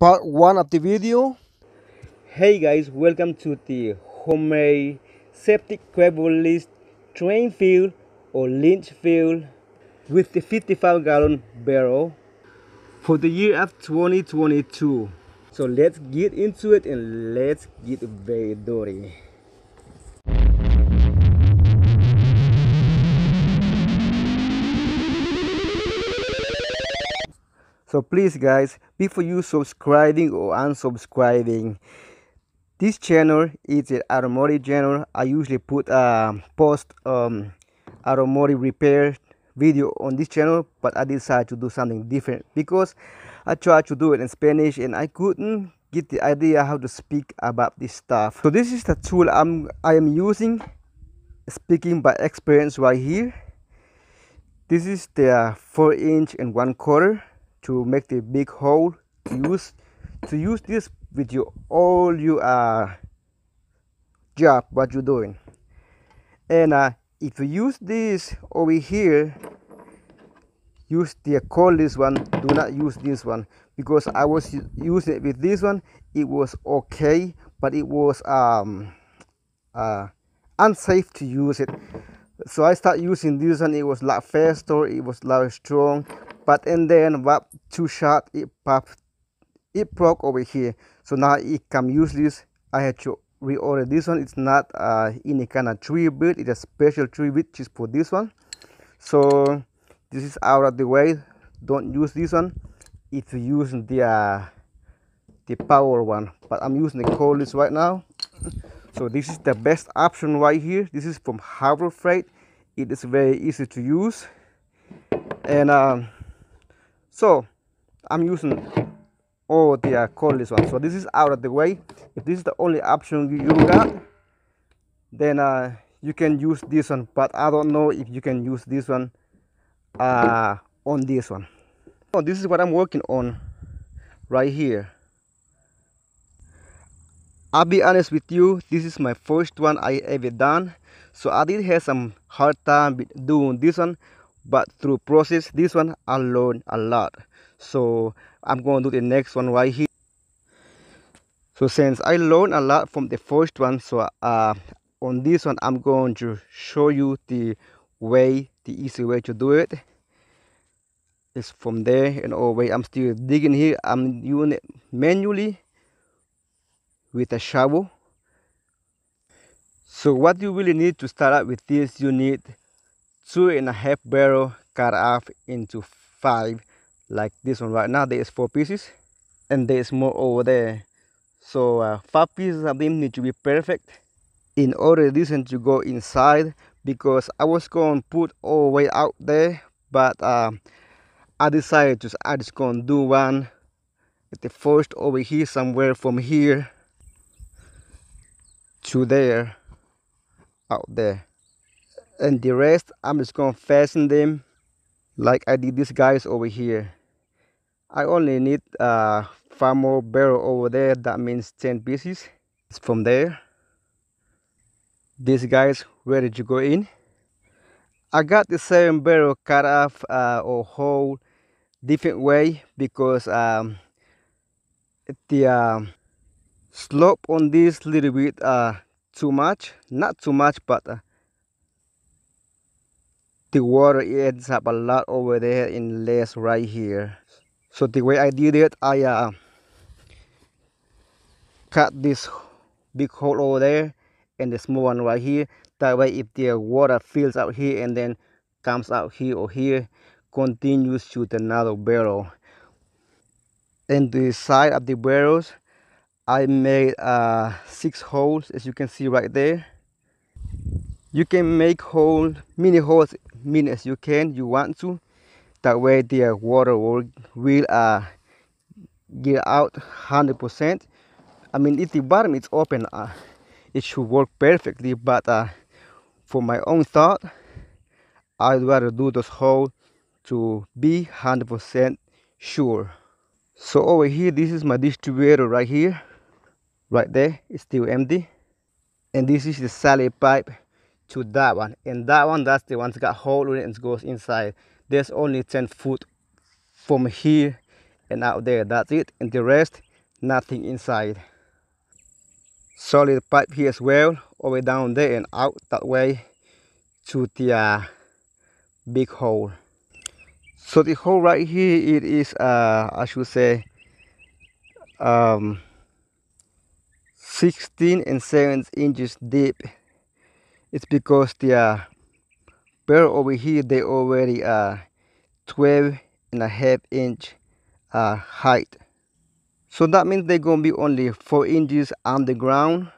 part one of the video. Hey guys welcome to the homemade septic list drain field or leach field with the 55 gallon barrel for the year of 2022 so let's get into it and let's get very dirty so please guys before you subscribing or unsubscribing. This channel is an automotive channel. I usually put a post um automotive repair video on this channel but i decided to do something different because i tried to do it in spanish and i couldn't get the idea how to speak about this stuff. So this is the tool i'm i am using speaking by experience right here. This is the four inch and one quarter to make the big hole use to use this with your all your uh, job what you're doing. And uh, if you use this over here use the call this one do not use this one. Because I was using it with this one it was okay but it was um uh unsafe to use it so I start using this one. It was a lot faster it was lot strong. But and then what too short it popped it broke over here. So now it can use this i had to reorder this one. It's not uh any kind of tree bit it's a special tree which is for this one. So this is out of the way. Don't use this one. If you the uh, the power one. But i'm using the cordless right now so this is the best option right here. This is from harbor freight. It is very easy to use. And um so i'm using all the uh, cordless one. So this is out of the way. If this is the only option you got then uh, you can use this one. But i don't know if you can use this one uh, on this one. So this is what i'm working on right here I'll be honest with you, this is my first one I ever done. So I did have some hard time doing this one, but through process this one i learned a lot. So i'm going to do the next one right here. So since i learned a lot from the first one so uh on this one i'm going to show you the way the easy way to do it. it is from there and all way. I'm still digging here. I'm doing it manually with a shovel. So what you really need to start out with this? You need two and a half barrel cut off into five like this one right now. There is four pieces and there is more over there. So uh, five pieces of them need to be perfect in order this one to go inside because I was going to put all the way out there but uh, I decided to I just going to do one at the first over here somewhere from here to there out there. And the rest I'm just gonna fasten them like I did these guys over here. I only need uh, five more barrel over there. That means 10 pieces it's from there. These guys ready to go in. I got the same barrel cut off uh, or hole different way because um, the uh, slope on this little bit uh, too much not too much but uh, the water ends up a lot over there in less right here. So the way I did it I uh, cut this big hole over there and the small one right here. That way if the water fills out here and then comes out here or here continues to another barrel. And the side of the barrels I made uh, six holes as you can see right there. You can make hole mini holes many as you can you want to. That way the water will, will uh, get out 100 percent. I mean if the bottom is open uh, it should work perfectly but uh, for my own thought i'd rather do those holes to be 100 percent sure. So over here this is my distributor right here right there it's still empty. And this is the salad pipe to that one. And that one that's the one that got hole in it and goes inside. There's only 10 foot from here and out there. That's it. And the rest nothing inside. Solid pipe here as well all the way down there and out that way to the uh, big hole. So the hole right here it is uh, I should say um, 16 and 7 inches deep. It's because the uh, barrel over here they already uh 12 and a half inch uh, height. So that means they're gonna be only four inches underground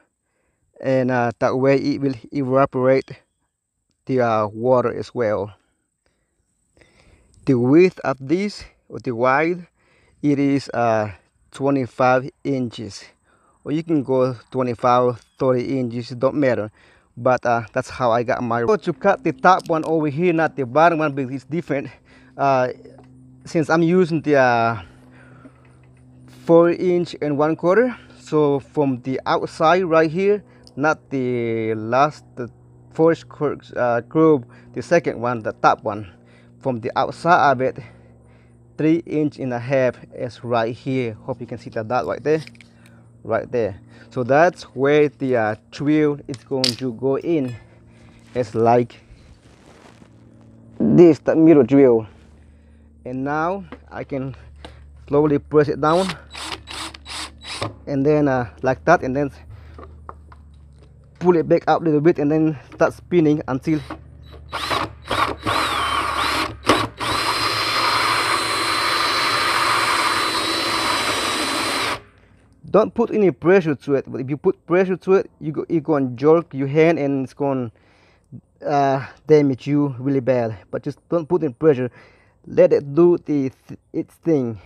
and uh, that way it will evaporate the uh, water as well. The width of this or the wide it is uh 25 inches or you can go 25 30 inches don't matter. But uh, that's how I got my so to cut the top one over here not the bottom one because it's different uh, since I'm using the uh, 4 inch and 1 quarter. So from the outside right here not the last the first uh, groove the second one the top one. From the outside of it 3 inch and a half is right here. Hope you can see that dot right there right there. So that's where the uh, drill is going to go in. It's like this the mirror drill. And now I can slowly press it down. And then uh, like that and then pull it back up a little bit and then start spinning until don't put any pressure to it. But if you put pressure to it you go, you're going jerk your hand and it's to uh, damage you really bad. But just don't put in pressure. Let it do the th its thing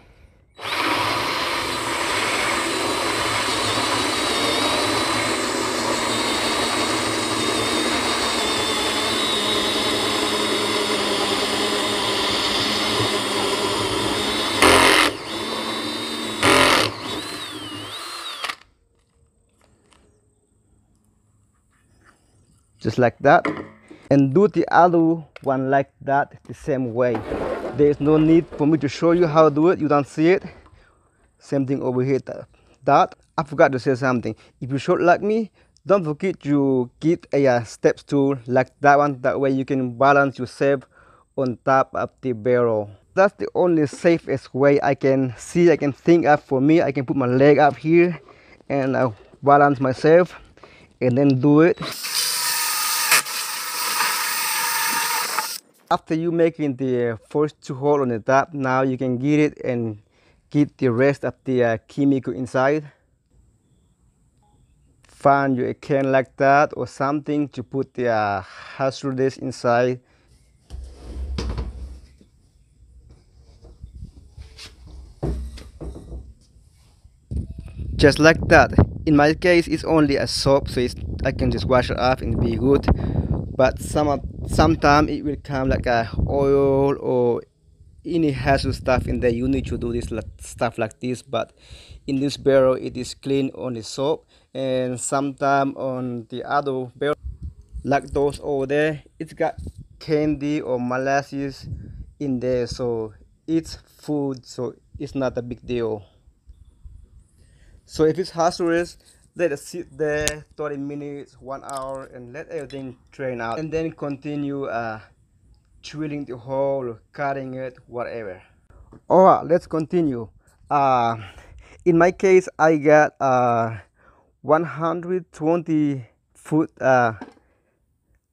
just like that. And do the other one like that the same way. There is no need for me to show you how to do it. You don't see it. Same thing over here that i forgot to say something. If you short like me don't forget to get a uh, step stool like that one. That way you can balance yourself on top of the barrel. That's the only safest way i can see i can think of for me. I can put my leg up here and uh, balance myself and then do it after you making the first two hole on the top now you can get it and get the rest of the uh, chemical inside. Find you a can like that or something to put the uh, hazardous inside. Just like that. In my case it's only a soap so I can just wash it off and be good but some sometimes it will come like a oil or any hazardous stuff in there. You need to do this stuff like this but in this barrel it is clean on the soap and sometimes on the other barrel like those over there it's got candy or molasses in there. So it's food so it's not a big deal. So if it's hazardous let it sit there 30 minutes one hour and let everything drain out. And then continue uh, drilling the hole cutting it whatever. All right let's continue. Uh, in my case i got uh, 120 foot uh,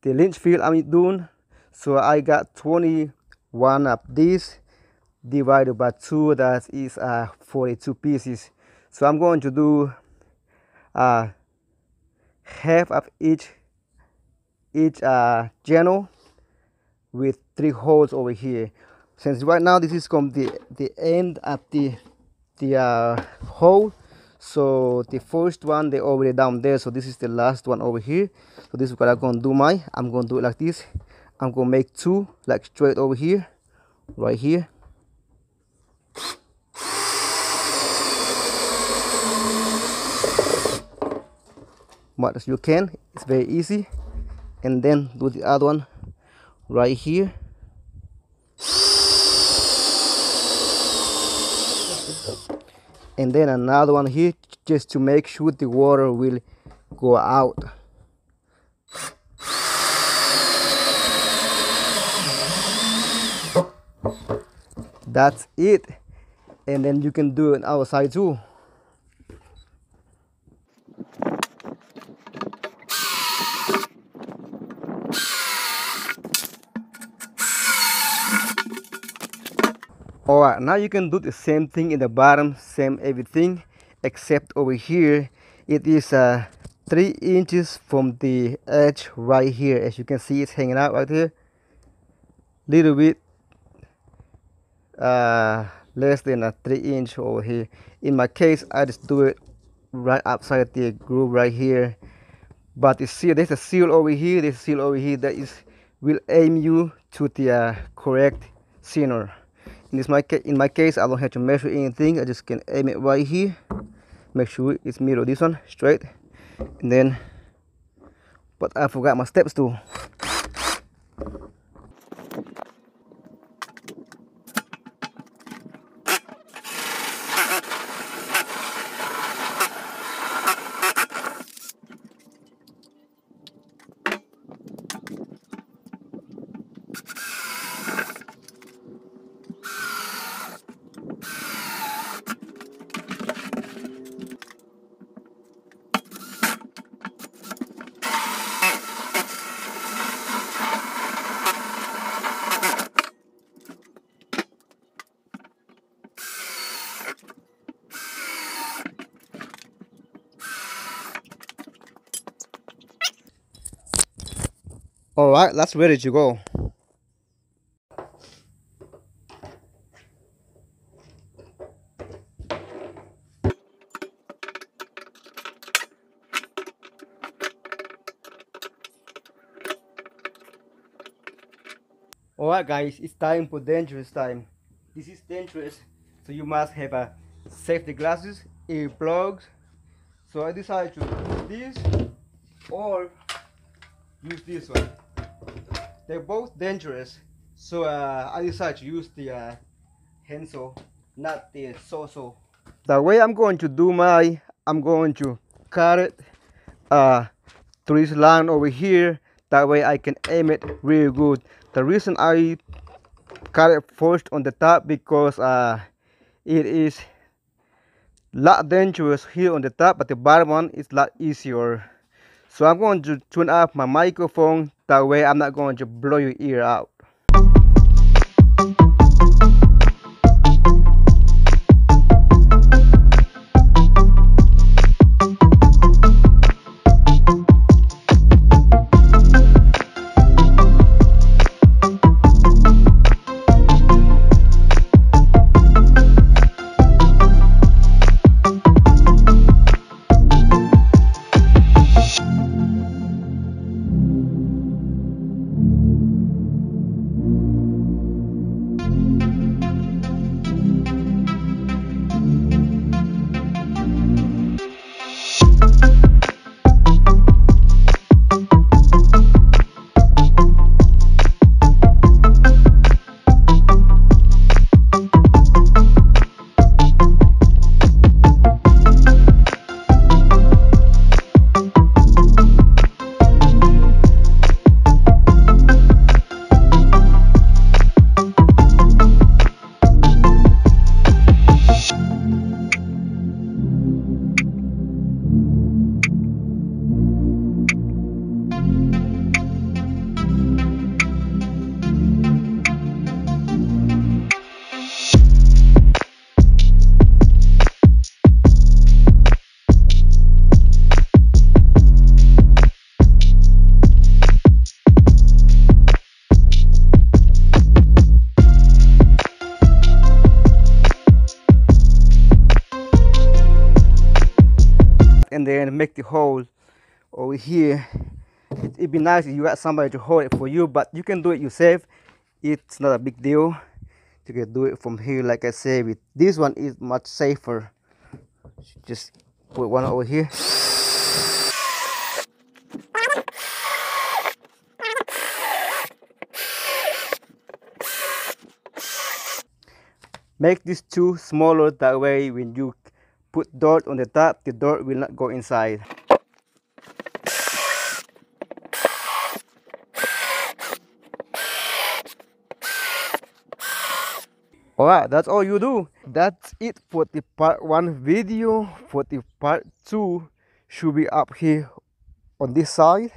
the leach field i'm doing. So i got 21 of these divided by two that is uh, 42 pieces. So i'm going to do uh, half of each each uh, channel with three holes over here. Since right now this is from the the end of the the uh, hole so the first one they already down there. So this is the last one over here. So this is what i'm gonna do my i'm gonna do it like this. I'm gonna make two like straight over here right here much as you can it's very easy. And then do the other one right here. And then another one here just to make sure the water will go out. That's it. And then you can do it outside too all right now you can do the same thing in the bottom same everything except over here it is uh three inches from the edge right here. As you can see it's hanging out right here. Little bit uh less than a three inch over here. In my case i just do it right outside the groove right here. But you see there's a seal over here there's a seal over here that is will aim you to the uh, correct center in this my in my case i don't have to measure anything. I just can aim it right here. Make sure it's mirror this one straight. And then but i forgot my steps too right that's ready to go? All right guys it's time for dangerous time. This is dangerous so you must have a safety glasses earplugs. So i decided to use this or use this one they're both dangerous. So uh, I decided to use the uh, not the Soso. The way I'm going to do my I'm going to cut it uh, through this line over here. That way I can aim it really good. The reason I cut it first on the top because uh, it is lot dangerous here on the top but the bottom one is lot easier. So I'm going to turn off my microphone, that way I'm not going to blow your ear out. And then make the hole over here. It, would be nice if you got somebody to hold it for you but you can do it yourself. It's not a big deal. You can do it from here like i said with this one is much safer. Just put one over here. Make these two smaller that way when you put dirt on the top the dirt will not go inside Alright, that's all you do. That's it for the part 1 video. For the part 2 should be up here on this side.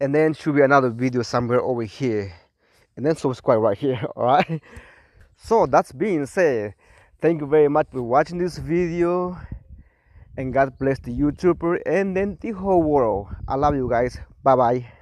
And then should be another video somewhere over here. And then subscribe right here, alright? So that's being said, thank you very much for watching this video. And God bless the YouTuber and then the whole world. I love you guys. Bye-bye.